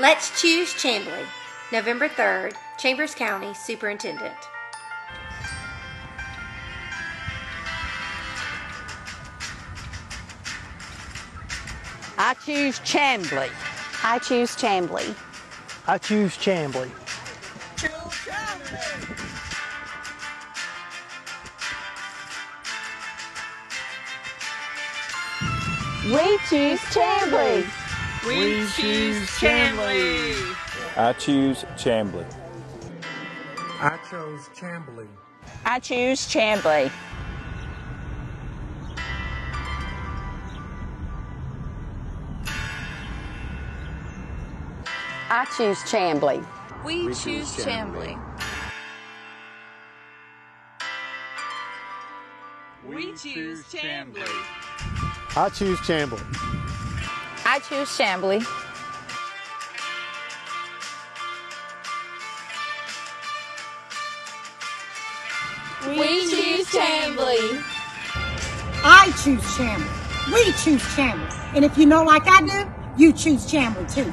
Let's choose Chambley. November 3rd, Chambers County Superintendent. I choose Chambley. I choose Chambley. I choose Chambley. We choose Chambley. We choose Chambley. I choose Chambley. I chose Chambley. I choose Chambley. I choose Chambley. We, choose Chambley. We choose Chambley. I choose Chambley. I choose Chambley. We choose Chambley. I choose Chambley. We choose Chambley. And if you know like I do, you choose Chambley too.